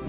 Hi,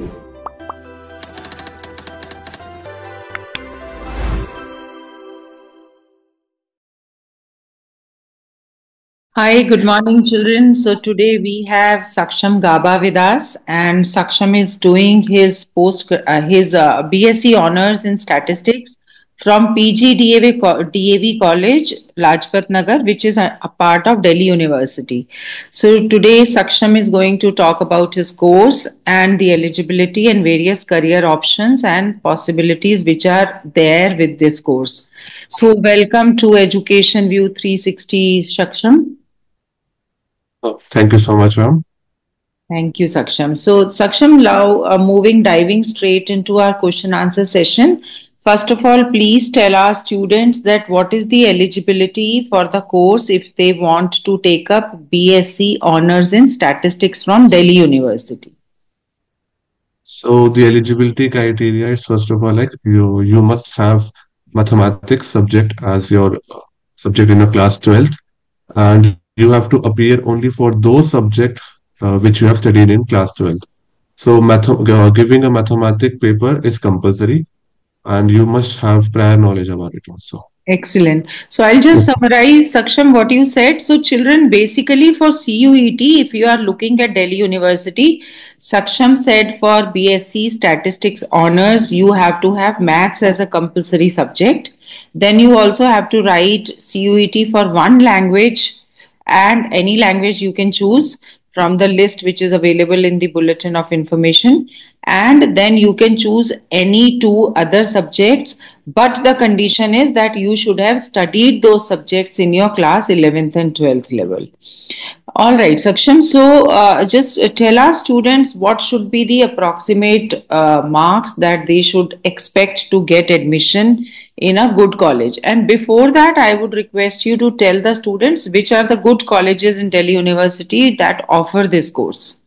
good morning, children. So today we have Saksham Gaba with us, and Saksham is doing his post uh, his uh, BSc honors in statistics from PG DAV, DAV College, Lajpat Nagar, which is a, a, part of Delhi University. So today Saksham is going to talk about his course and the eligibility and various career options and possibilities which are there with this course. So welcome to Education View 360, Saksham. Oh, thank you so much, ma'am. Thank you, Saksham. So, Saksham, now uh, moving, diving straight into our question answer session. First of all, please tell our students that what is the eligibility for the course if they want to take up BSc honors in statistics from Delhi University. So the eligibility criteria is first of all like you you must have mathematics subject as your uh, subject in a class 12th and you have to appear only for those subjects uh, which you have studied in class 12. So math giving a mathematic paper is compulsory and you must have prior knowledge about it also. Excellent. So I'll just summarize, Saksham, what you said. So children, basically for CUET, if you are looking at Delhi University, Saksham said for BSc Statistics Honors, you have to have maths as a compulsory subject. Then you also have to write CUET for one language and any language you can choose from the list which is available in the bulletin of information. And then you can choose any two other subjects but the condition is that you should have studied those subjects in your class 11th and 12th level. All right saksham so uh, just tell our students what should be the approximate uh, marks that they should expect to get admission in a good college and before that i would request you to tell the students which are the good colleges in delhi university that offer this course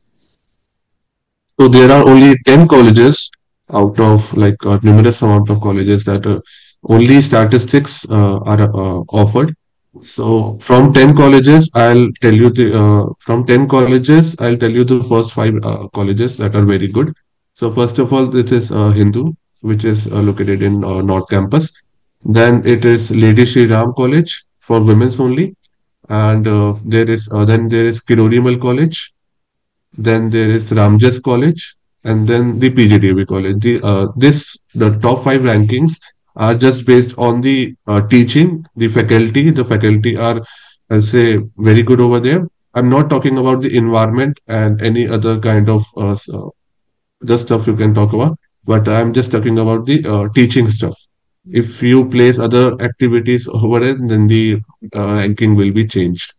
so there are only 10 colleges out of like a numerous amount of colleges that uh, only statistics uh, are uh, offered. So from 10 colleges, I'll tell you the, uh, from 10 colleges, I'll tell you the first five uh, colleges that are very good. So first of all, this is uh, Hindu, which is located in North Campus. Then it is Lady Shri Ram College for women's only. And there is, then there is Kirori College, then there is Ramjas College, and then the PGDAV College. The uh, this the top five rankings are just based on the uh, teaching, the faculty. The faculty are, I'll say, very good over there. I'm not talking about the environment and any other kind of uh, uh just stuff you can talk about, but I'm just talking about the uh, teaching stuff. If you place other activities over it, then the uh, ranking will be changed.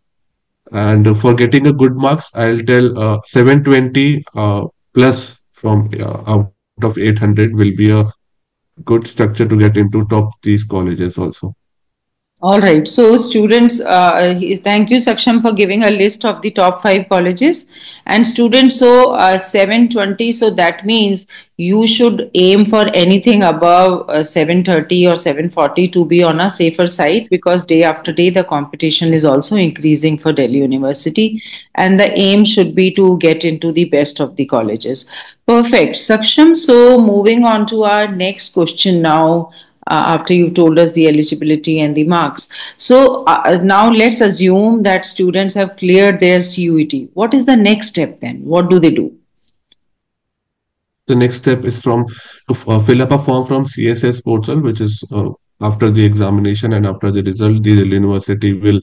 And for getting a good marks, I'll tell uh, 720 uh, plus from uh, out of 800 will be a good structure to get into top these colleges also. All right. So, students, uh, thank you, Saksham, for giving a list of the top five colleges. And students, so uh, 720. So that means you should aim for anything above uh, 730 or 740 to be on a safer side because day after day the competition is also increasing for Delhi University. And the aim should be to get into the best of the colleges. Perfect. Saksham, so moving on to our next question now uh, after you've told us the eligibility and the marks. So uh, uh now let's assume that students have cleared their CUET. What is the next step then? What do they do? The next step is from to uh, fill up a form from CSAS portal, which is uh, after the examination and after the result, the university will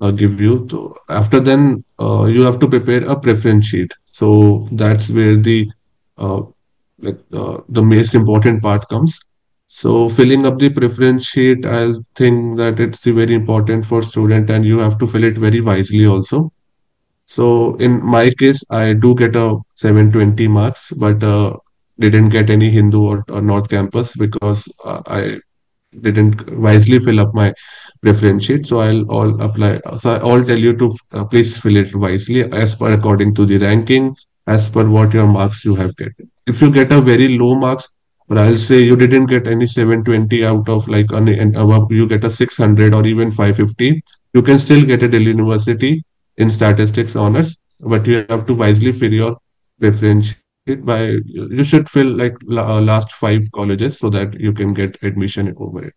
uh, give you. So after then, you have to prepare a preference sheet. So that's where the like the most important part comes so filling up the preference sheet, I think that it's very important for student and you have to fill it very wisely also. So in my case, I do get a 720 marks, but uh, didn't get any Hindu or, or North Campus because uh, I didn't wisely fill up my preference sheet. So I'll all apply. So I'll tell you to uh, please fill it wisely as per according to the ranking, as per what your marks you have get. If you get a very low marks, but I'll say you didn't get any 720 out of like an, an above, you get a 600 or even 550. You can still get a Delhi University in statistics honors, but you have to wisely fill your preference by you should fill like uh, last five colleges so that you can get admission over it.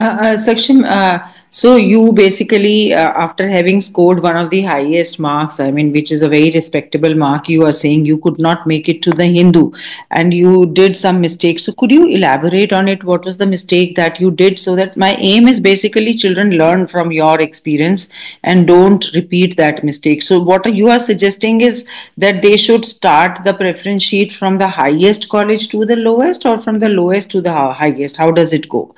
Uh, uh, Saksham, uh, so you basically, uh, after having scored one of the highest marks, I mean, which is a very respectable mark, you are saying you could not make it to the Hindu and you did some mistakes. So, could you elaborate on it? What was the mistake that you did? So, that my aim is basically children learn from your experience and don't repeat that mistake. So, what you are suggesting is that they should start the preference sheet from the highest college to the lowest or from the lowest to the highest? How does it go?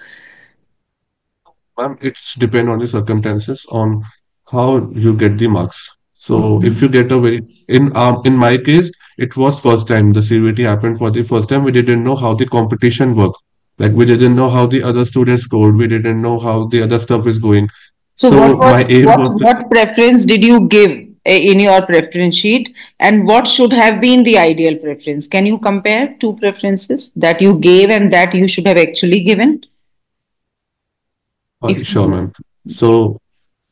Ma'am, it's depend on the circumstances on how you get the marks. So if Mhm. you get a very in um in my case, it was first time the CUET happened for the first time. We didn't know how the competition worked. Like we didn't know how the other students scored. We didn't know how the other stuff is going. So what So my was what was what preference did you give eh, in your preference sheet and what should have been the ideal preference? Can you compare two preferences that you gave and that you should have actually given? Sure, ma'am. So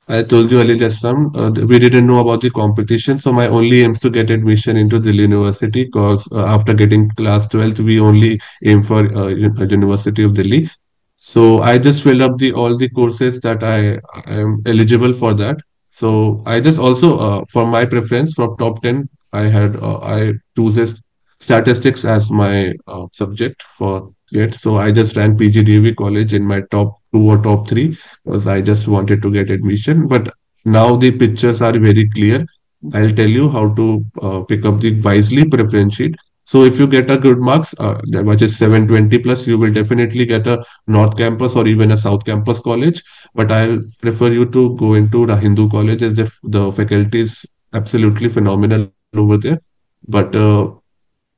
I told you earlier just some, uh, we didn't know about the competition. So my only aim is to get admission into the University because uh, after getting class 12th, we only aim for uh, uh, University of Delhi. So I just filled up the all the courses that I I am eligible for that. So I just also uh, for my preference from top 10, I had uh, I chooses statistics as my uh, subject for it. So I just ran PGDAV college in my top two or top three because I just wanted to get admission. But now the pictures are very clear. I'll tell you how to uh, pick up the wisely preference sheet. So if you get a good marks, uh, which is 720 plus, you will definitely get a North Campus or even a South Campus college. But I'll prefer you to go into the Hindu college as the, the faculty is absolutely phenomenal over there. But uh,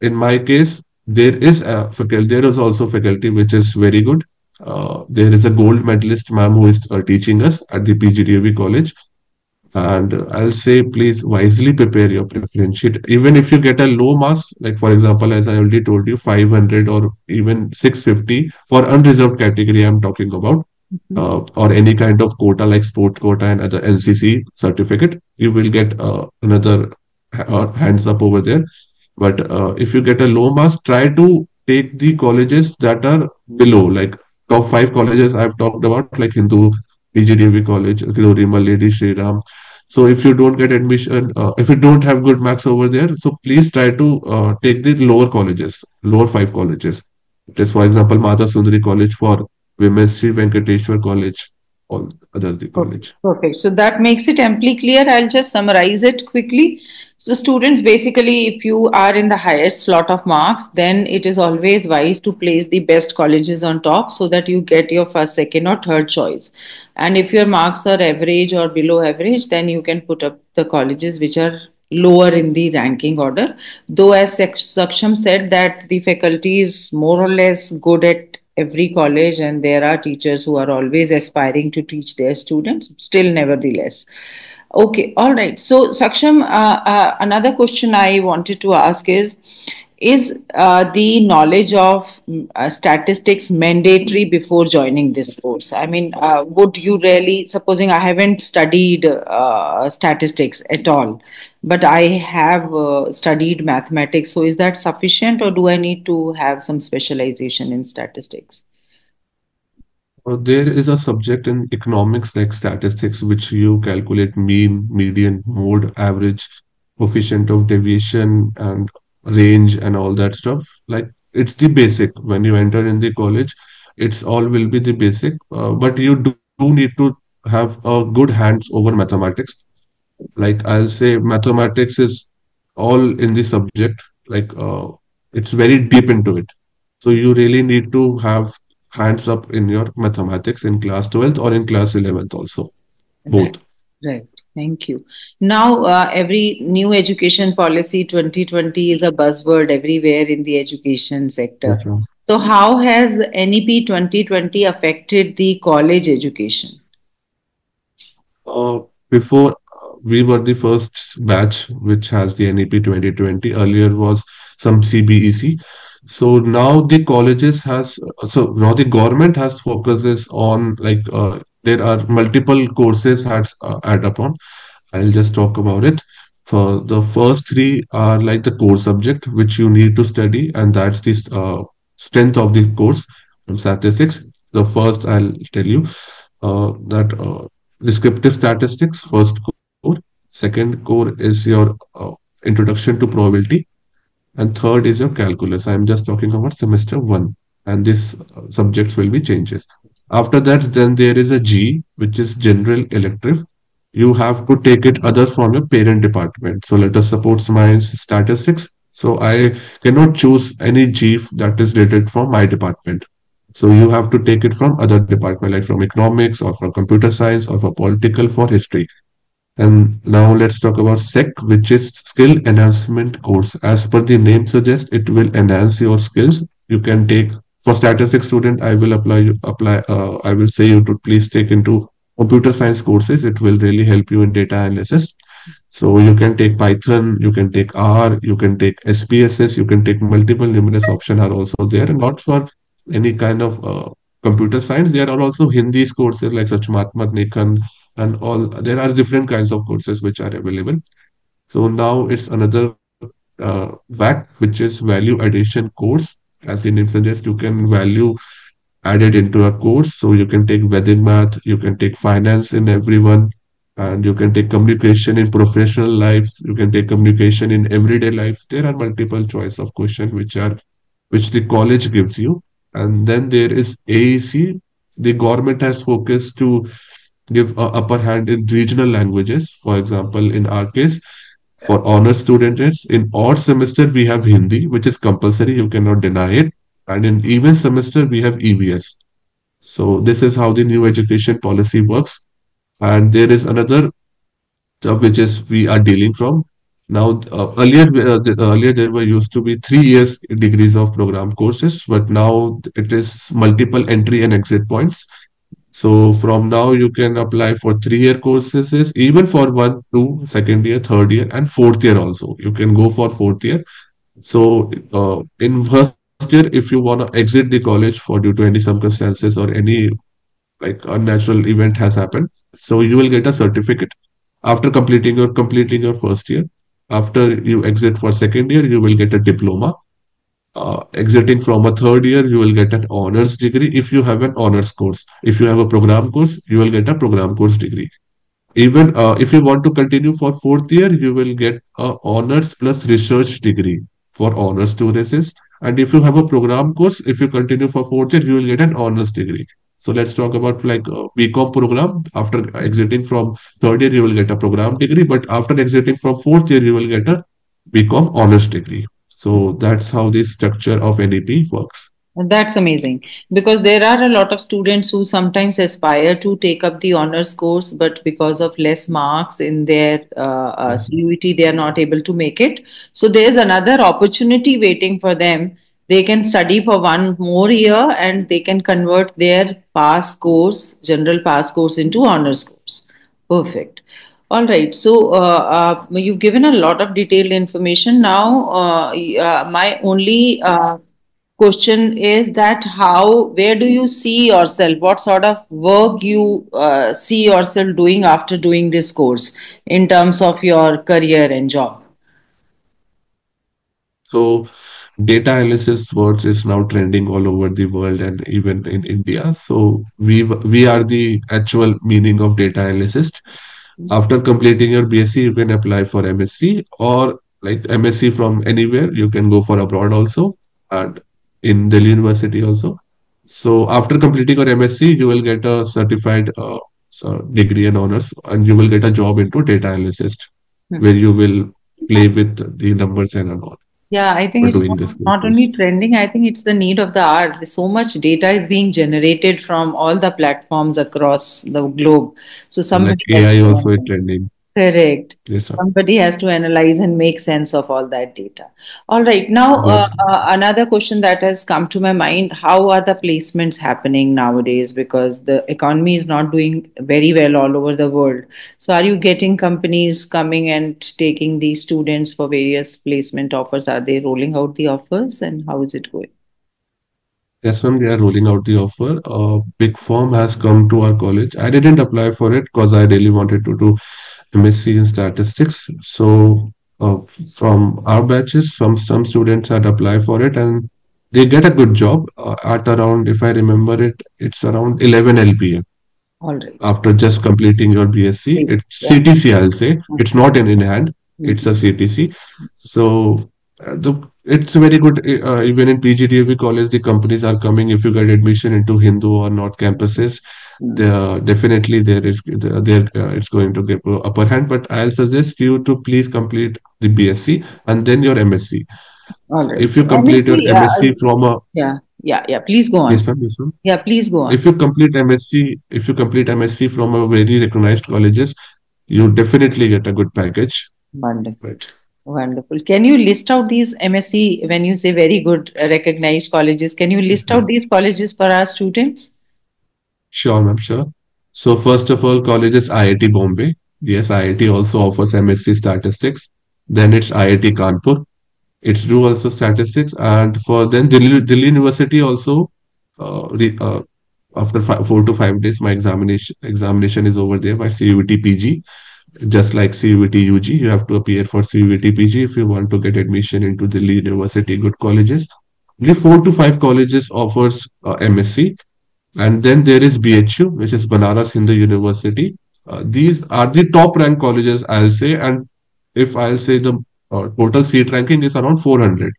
in my case, there is a faculty, there is also faculty which is very good. Uh, there is a gold medalist ma'am who is uh, teaching us at the PGDAV college. And uh, I'll say, please wisely prepare your preference sheet. Even if you get a low marks, like for example, as I already told you, 500 or even 650 for unreserved category, I'm talking about, Mhm. uh, or any kind of quota like sports quota and other LCC certificate, you will get uh, another uh, hands up over there but uh, if you get a low marks, try to take the colleges that are below, like top five colleges I've talked about, like Hindu, PGDAV College, Kirori Mal, Lady Shri Ram. So if you don't get admission, uh, if you don't have good marks over there, so please try to uh, take the lower colleges, lower five colleges. Just for example, Mata Sundari College for women, Sri Venkateshwar College, all others the college. perfect. So that makes it amply clear. I'll just summarize it quickly. So, students, basically, if you are in the highest slot of marks, then it is always wise to place the best colleges on top so that you get your first, second, or third choice. And if your marks are average or below average, then you can put up the colleges which are lower in the ranking order. Though, as Sak- Saksham said, that the faculty is more or less good at every college and there are teachers who are always aspiring to teach their students, still, nevertheless. Okay, all right. So, Saksham, uh, uh, another question I wanted to ask is Is uh, the knowledge of mm, uh, statistics mandatory before joining this course? I mean, uh, would you really, supposing I haven't studied uh, statistics at all, but I have studied mathematics, so is that sufficient or do I need to have some specialization in statistics? Uh, there is a subject in economics like statistics, which you calculate mean, median, mode, average, coefficient of deviation, and range, and all that stuff. Like it's the basic. When you enter in the college, it's all will be the basic. Uh, but you do need to have a good hands over mathematics. Like I'll say, mathematics is all in the subject. Like uh, it's very deep into it. So you really need to have hands up in your mathematics in class 12th or in class 11th also, Right, both. right. Thank you. Now, uh, every new education policy 2020 is a buzzword everywhere in the education sector. Yes. So, how has NEP 2020 affected the college education? Uh, before uh, we were the first batch which has the NEP 2020. Earlier was some CBCS. So now the colleges has so now the government has focuses on like uh, there are multiple courses has uh, add upon. I'll just talk about it. for the first three are like the core subject which you need to study, and that's the uh, strength of the course from statistics. The first I'll tell you uh, that uh, descriptive statistics, first core. Second core is your uh, introduction to probability, and third is your calculus. I'm just talking about semester one, and this uh, subjects will be changes. After that, then there is a G, which is general elective. You have to take it other from your parent department. So let us suppose my statistics. So I cannot choose any G that is related from my department. So you have to take it from other department, like from economics or from computer science or for political for history. And now let's talk about SEC, which is Skill Enhancement Course. As per the name suggests, it will enhance your skills. You can take for statistics student, I will apply you apply. Uh, I will say you to please take into computer science courses. It will really help you in data analysis. So you can take Python, you can take R, you can take SPSS, you can take multiple numerous options are also there. And not for any kind of uh, computer science, there are also Hindi courses like Rachnatmak Lekhan, and all there are different kinds of courses which are available so now it's another uh, VAC, which is value addition course. As the name suggests, you can value added into a course. So you can take Vedic math, you can take finance in everyone, and you can take communication in professional life. You can take communication in everyday life. There are multiple choice of question which are which the college gives you. And then there is AEC. The government has focused to give upper hand in regional languages. For example, in our case, for honor students, in odd semester, we have Hindi, which is compulsory. You cannot deny it. And in even semester, we have EVS. So this is how the new education policy works. And there is another stuff which is we are dealing from. Now, uh, earlier, uh, the, earlier there were used to be three years degrees of program courses, but now it is multiple entry and exit points. So from now you can apply for three-year courses, even for one, two, second year, third year, and fourth year also. You can go for fourth year. So uh, in first year, if you want to exit the college for due to any circumstances or any like unnatural event has happened, so you will get a certificate after completing your completing your first year. After you exit for second year, you will get a diploma uh, exiting from a third year, you will get an honors degree if you have an honors course. If you have a program course, you will get a program course degree. Even uh, if you want to continue for fourth year, you will get a honors plus research degree for honors students. And if you have a program course, if you continue for fourth year, you will get an honors degree. So let's talk about like a BCom program. After exiting from third year, you will get a program degree. But after exiting from fourth year, you will get a BCom honors degree. So that's how the structure of NEP works. That's amazing because there are a lot of students who sometimes aspire to take up the honors course, but because of less marks in their uh, uh, CUET, they are not able to make it. So there's another opportunity waiting for them. They can study for one more year and they can convert their pass course, general pass course, into honors course. Perfect. All right. So uh, uh, you've given a lot of detailed information. Now, uh, uh my only uh, question is that how, where do you see yourself? What sort of work you uh, see yourself doing after doing this course in terms of your career and job? So, data analysis words is now trending all over the world and even in India. So we we are the actual meaning of data analyst after completing your BSc, you can apply for MSc or like MSc from anywhere. You can go for abroad also and in Delhi University also. So after completing your MSc, you will get a certified uh, degree and honors, and you will get a job into data analyst, hmm. where you will play with the numbers and all. Yeah, I think it's not, not, only trending, I think it's the need of the hour. So much data is being generated from all the platforms across the globe. So somebody like AI also is trending. Correct. Yes, Somebody has to analyze and make sense of all that data. All right. Now, uh, uh, another question that has come to my mind how are the placements happening nowadays? Because the economy is not doing very well all over the world. So, are you getting companies coming and taking these students for various placement offers? Are they rolling out the offers and how is it going? Yes, ma'am, they are rolling out the offer. A big firm has come to our college. I didn't apply for it because I really wanted to do MSc in statistics. So uh, from our batches, some some students had applied for it and they get a good job uh, at around, if I remember it, it's around 11 LPA. All right. After just completing your BSc, it's yeah. CTC, I'll say. It's not in in hand. Mm-hmm. It's a CTC. So uh, the it's very good uh, even in PGDAV college the companies are coming if you get admission into Hindu or not campuses the, definitely there is there uh, it's going to get upper hand but I'll suggest you to please complete the BSc and then your MSc right. if you complete MSc, your MSc from a yeah yeah yeah please go on yes ma'am yes ma'am yeah please go on if you complete MSc if you complete MSc from a very recognized colleges you definitely get a good package wonderful right. Wonderful. Can you list out these MSc when you say very good uh, recognized colleges? Can you list out these colleges for our students? Sure, ma'am. Sure. So first of all, colleges IIT Bombay. Yes, IIT also offers MSc Statistics. Then it's IIT Kanpur. It's do also statistics, and for then Delhi, Delhi University also. Uh, re, uh, after five, four to five days, my examination examination is over there by CUET PG just like CUET UG, you have to appear for CUET PG if you want to get admission into the university, good colleges. Only four to five colleges offers uh, MSc. And then there is BHU, which is Banaras Hindu University. Uh, these are the top ranked colleges, I'll say. And if I'll say the uh, total seat ranking is around 400.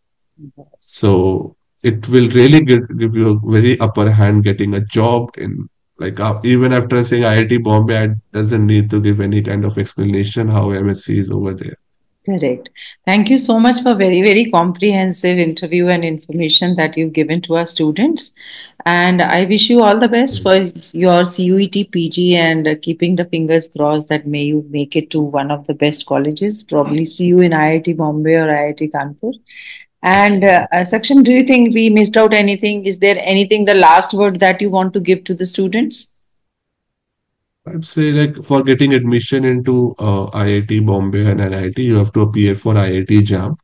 So it will really give, give you a very upper hand getting a job in like uh, even after saying IIT Bombay, I doesn't need to give any kind of explanation how MSc is over there. Correct. Thank you so much for very very comprehensive interview and information that you've given to our students. And I wish you all the best for your CUET PG and uh, keeping the fingers crossed that may you make it to one of the best colleges. Probably see you in IIT Bombay or IIT Kanpur. And uh, uh, Saksham, do you think we missed out anything? Is there anything, the last word that you want to give to the students? I'd say like for getting admission into uh, IIT Bombay and NIT, you have to appear for IIT JAM.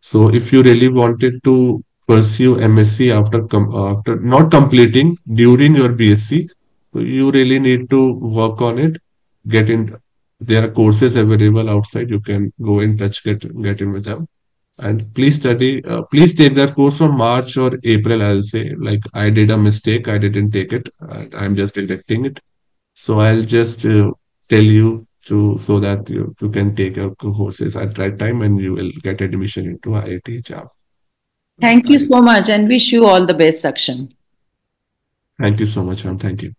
So if you really wanted to pursue MSc after com- after not completing during your BSc, so you really need to work on it. Get in. There are courses available outside. You can go in touch, get get in with them and please study uh, please take that course from march or april i'll say like i did a mistake i didn't take it i'm just directing it so i'll just uh, tell you to so that you, you can take your courses at right time and you will get admission into iit JAM. thank you so much and wish you all the best Saksham. thank you so much ma'am thank you